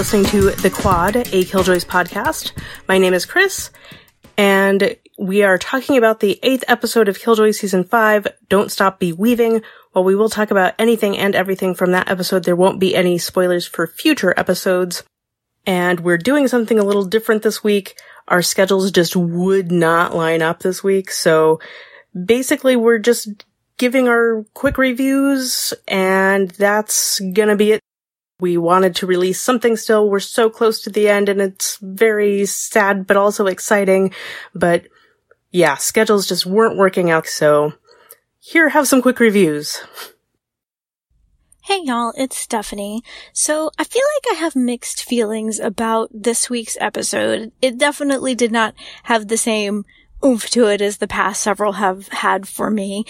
listening to The Quad, a Killjoys podcast. My name is Chris, and we are talking about the eighth episode of Killjoy Season 5, Don't Stop Beweaving. While we will talk about anything and everything from that episode, there won't be any spoilers for future episodes. And we're doing something a little different this week. Our schedules just would not line up this week, so basically we're just giving our quick reviews, and that's gonna be it. We wanted to release something still. We're so close to the end, and it's very sad, but also exciting. But yeah, schedules just weren't working out, so here, have some quick reviews. Hey y'all, it's Stephanie. So I feel like I have mixed feelings about this week's episode. It definitely did not have the same oomph to it as the past several have had for me.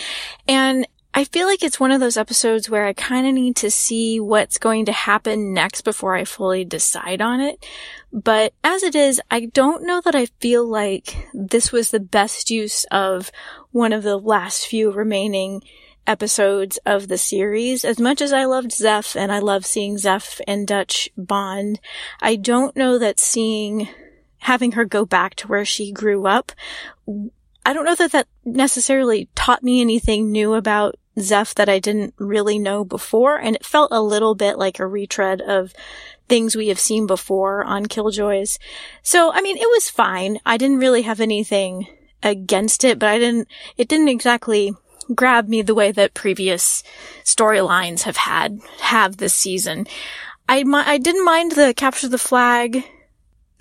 And I feel like it's one of those episodes where I kind of need to see what's going to happen next before I fully decide on it. But as it is, I don't know that I feel like this was the best use of one of the last few remaining episodes of the series. As much as I loved Zeph and I love seeing Zeph and Dutch bond, I don't know that seeing having her go back to where she grew up. I don't know that that necessarily taught me anything new about Zeph that I didn't really know before. And it felt a little bit like a retread of things we have seen before on Killjoys. So, I mean, it was fine. I didn't really have anything against it, but I didn't, it didn't exactly grab me the way that previous storylines have had, have this season. I, I didn't mind the capture the flag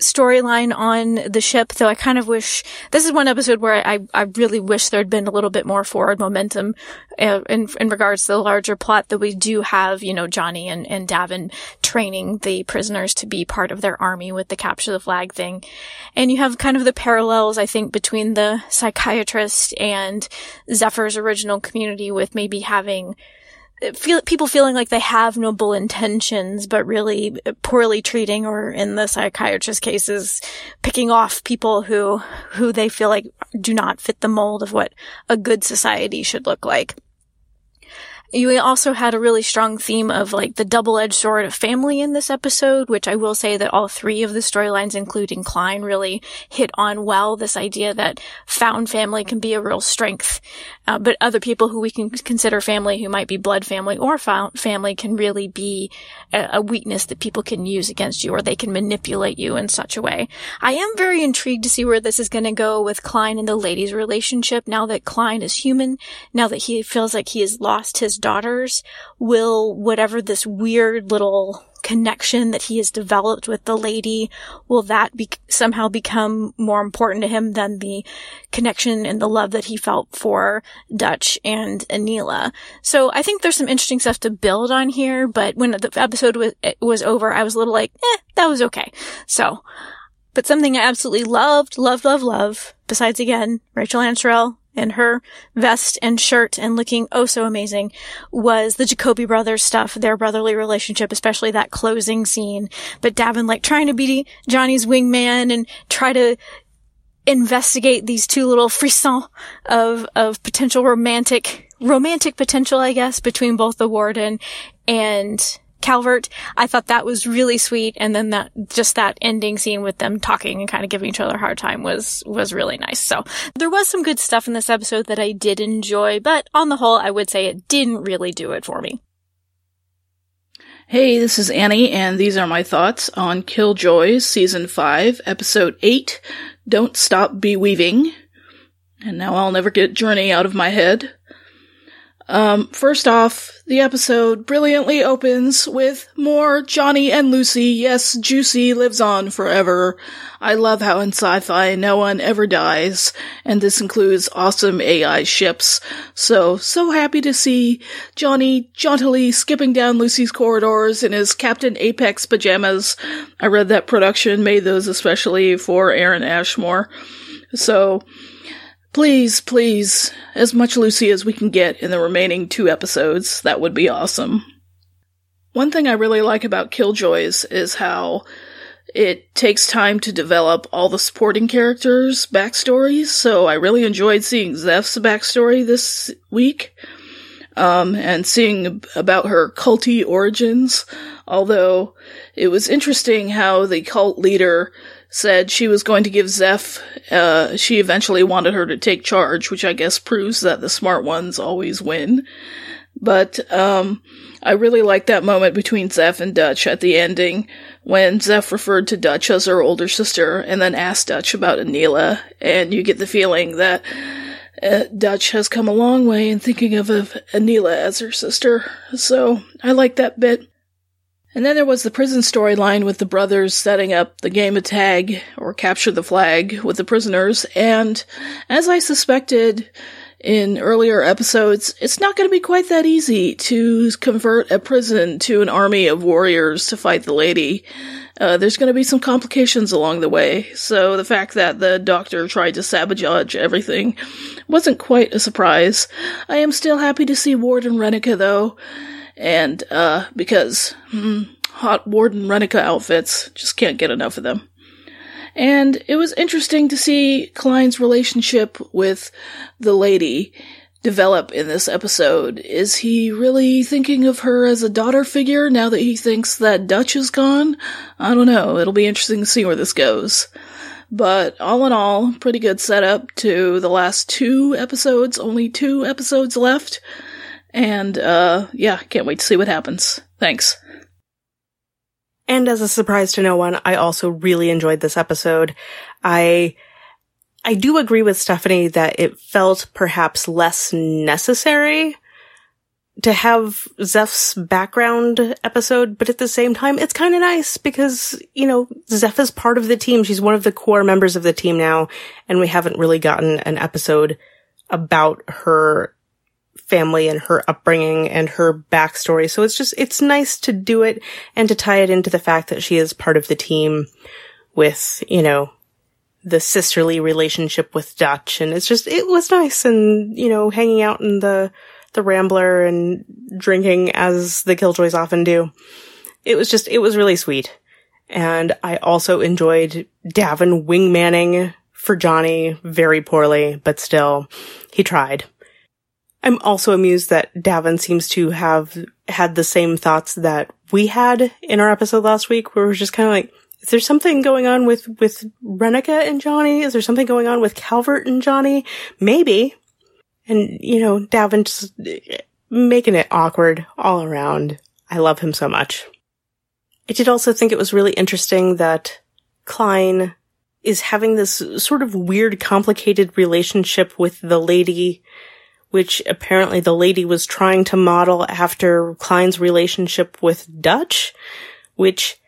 storyline on the ship, though I kind of wish this is one episode where I, I really wish there had been a little bit more forward momentum uh, in, in regards to the larger plot that we do have, you know, Johnny and, and D'avin training the prisoners to be part of their army with the capture the flag thing. And you have kind of the parallels, I think, between the psychiatrist and Zephyr's original community with maybe having feel, people feeling like they have noble intentions, but really poorly treating, or in the psychiatrist cases, picking off people who, who they feel like do not fit the mold of what a good society should look like. You also had a really strong theme of like the double-edged sword of family in this episode, which I will say that all three of the storylines, including Klein, really hit on well. This idea that found family can be a real strength, uh, but other people who we can consider family, who might be blood family or found family, can really be a, a weakness that people can use against you, or they can manipulate you in such a way. I am very intrigued to see where this is going to go with Klein and the lady's relationship. Now that Klein is human, now that he feels like he has lost his daughters, will whatever this weird little connection that he has developed with the lady, will that be somehow become more important to him than the connection and the love that he felt for Dutch and Aneela? So I think there's some interesting stuff to build on here, but when the episode was, was over, I was a little like, eh, that was okay. So, but something I absolutely loved, love, love, love, besides again, Rachael Ancheril, in her vest and shirt and looking oh so amazing was the Jacoby brothers stuff, their brotherly relationship, especially that closing scene. But D'avin like trying to be Johnny's wingman and try to investigate these two little frissons of, of potential romantic, romantic potential, I guess, between both the warden and Calvert. I thought that was really sweet. And then that, just that ending scene with them talking and kind of giving each other a hard time was, was really nice. So there was some good stuff in this episode that I did enjoy, but on the whole, I would say it didn't really do it for me. Hey, this is Annie, and these are my thoughts on Killjoys Season 5, Episode 8, Don't Stop Beweaving. And now I'll never get Journey out of my head. Um, first off, the episode brilliantly opens with more Johnny and Lucy. Yes, Juicy lives on forever. I love how in sci-fi no one ever dies, and this includes awesome AI ships. So, so happy to see Johnny jauntily skipping down Lucy's corridors in his Captain Apex pajamas. I read that production made those especially for Aaron Ashmore. So, Please, please, as much Lucy as we can get in the remaining two episodes. That would be awesome. One thing I really like about Killjoys is how it takes time to develop all the supporting characters' backstories, so I really enjoyed seeing Zeph's backstory this week. um, and seeing about her culty origins. Although it was interesting how the cult leader said she was going to give Zeph, uh, she eventually wanted her to take charge, which I guess proves that the smart ones always win. But, um, I really liked that moment between Zeph and Dutch at the ending when Zeph referred to Dutch as her older sister and then asked Dutch about Aneela, and you get the feeling that uh, Dutch has come a long way in thinking of, of Aneela as her sister. So I like that bit. And then there was the prison storyline with the brothers setting up the game of tag or capture the flag with the prisoners. And as I suspected in earlier episodes, it's not going to be quite that easy to convert a prison to an army of warriors to fight the lady. Uh, there's going to be some complications along the way. So the fact that the doctor tried to sabotage everything wasn't quite a surprise. I am still happy to see Warden Rennica though and uh, because hmm, hot Warden Rennica outfits just can't get enough of them. And it was interesting to see Klein's relationship with the lady develop in this episode. Is he really thinking of her as a daughter figure now that he thinks that Dutch is gone? I don't know. It'll be interesting to see where this goes. But all in all, pretty good setup to the last two episodes. Only two episodes left. And, uh, yeah, can't wait to see what happens. Thanks. And as a surprise to no one, I also really enjoyed this episode. I, I do agree with Stephanie that it felt perhaps less necessary to have Zeph's background episode, but at the same time, it's kind of nice because, you know, Zeph is part of the team. She's one of the core members of the team now, and we haven't really gotten an episode about her family and her upbringing and her backstory. So it's just, it's nice to do it and to tie it into the fact that she is part of the team with, you know, the sisterly relationship with Dutch. And it's just, it was nice and, you know, hanging out in the, the Rambler and drinking as the Killjoys often do. It was just, it was really sweet. And I also enjoyed D'avin wingmanning for Johnny very poorly, but still, he tried. I'm also amused that D'avin seems to have had the same thoughts that we had in our episode last week, where we're just kind of like, is there something going on with, with Rennica and Johnny? Is there something going on with Calvert and Johnny? Maybe. And, you know, D'avin just eh, making it awkward all around. I love him so much. I did also think it was really interesting that Klein is having this sort of weird, complicated relationship with the lady which apparently the lady was trying to model after Klein's relationship with Dutch, which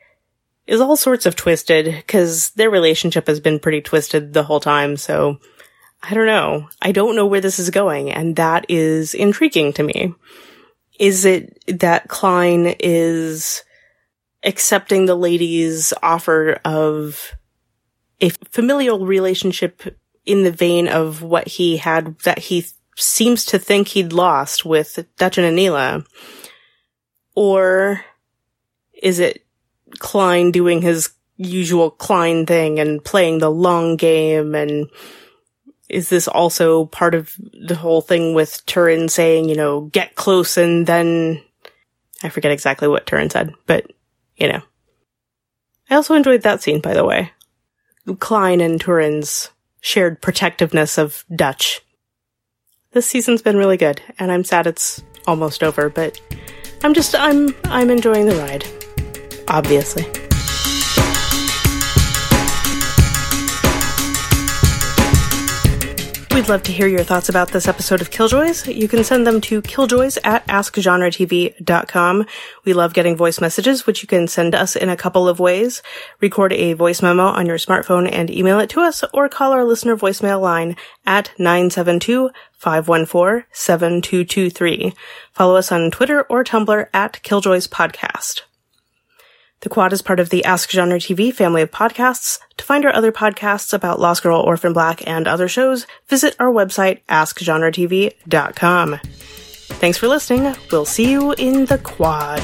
is all sorts of twisted because their relationship has been pretty twisted the whole time. So I don't know. I don't know where this is going. And that is intriguing to me. Is it that Klein is accepting the lady's offer of a familial relationship in the vein of what he had that he seems to think he'd lost with Dutch and Aneela? Or is it Klein doing his usual Klein thing and playing the long game and is this also part of the whole thing with Turin saying, you know, get close and then I forget exactly what Turin said, but you know. I also enjoyed that scene, by the way. Klein and Turin's shared protectiveness of Dutch this season's been really good, and I'm sad it's almost over, but I'm just I'm I'm enjoying the ride. Obviously. We'd love to hear your thoughts about this episode of Killjoys. You can send them to killjoys at askgenretv.com. We love getting voice messages, which you can send us in a couple of ways. Record a voice memo on your smartphone and email it to us, or call our listener voicemail line at 972-514-7223. Follow us on Twitter or Tumblr at Killjoys Podcast. The Quad is part of the Ask Genre TV family of podcasts. To find our other podcasts about Lost Girl, Orphan Black, and other shows, visit our website, askgenretv.com. Thanks for listening. We'll see you in the Quad.